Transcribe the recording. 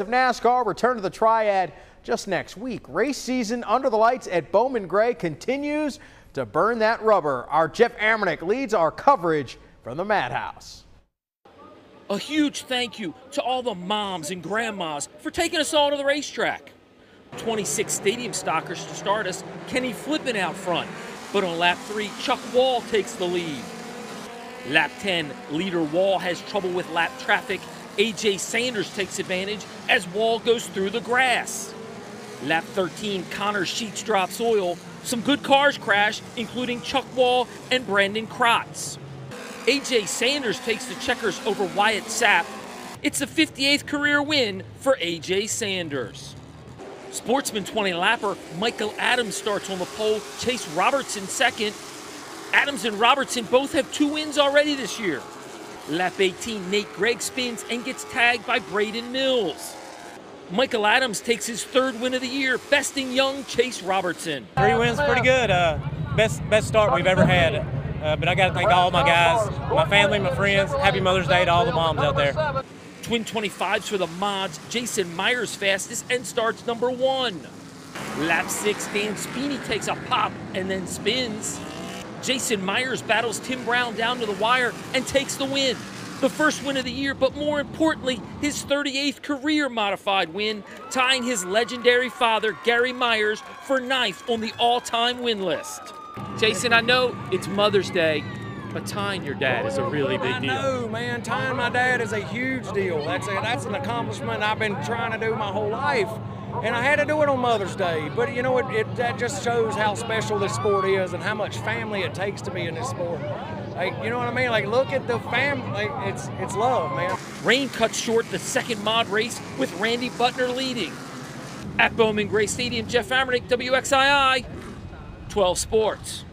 of NASCAR return to the Triad just next week. Race season under the lights at Bowman Gray continues to burn that rubber. Our Jeff Amernick leads our coverage from the Madhouse. A huge thank you to all the moms and grandmas for taking us all to the racetrack. 26 stadium stockers to start us, Kenny Flippin out front. But on lap 3, Chuck Wall takes the lead. Lap 10, leader Wall has trouble with lap traffic. AJ Sanders takes advantage as Wall goes through the grass. Lap 13, Connor Sheets drops oil. Some good cars crash, including Chuck Wall and Brandon Krotz. AJ Sanders takes the checkers over Wyatt Sapp. It's the 58th career win for AJ Sanders. Sportsman 20 lapper Michael Adams starts on the pole, Chase Robertson second. Adams and Robertson both have two wins already this year. Lap 18, Nate Gregg spins and gets tagged by Braden Mills. Michael Adams takes his third win of the year, besting young Chase Robertson. Three wins, pretty good. Uh, best best start we've ever had. Uh, but I got to thank all my guys, my family, my friends. Happy Mother's Day to all the moms out there. Twin 25s for the mods. Jason Myers fastest and starts number one. Lap six, Dan Spini takes a pop and then spins. Jason Myers battles Tim Brown down to the wire and takes the win. The first win of the year, but more importantly, his 38th career modified win, tying his legendary father, Gary Myers, for ninth on the all time win list. Jason, I know it's Mother's Day, but tying your dad is a really big oh, deal. No, man, tying my dad is a huge deal. That's a, that's an accomplishment I've been trying to do my whole life, and I had to do it on Mother's Day. But you know, it, it that just shows how special this sport is and how much family it takes to be in this sport. Like, you know what I mean? Like, look at the family. Like, it's it's love, man. Rain cuts short the second mod race with Randy Butner leading. At Bowman Gray Stadium, Jeff Amernick, WXII, 12 Sports.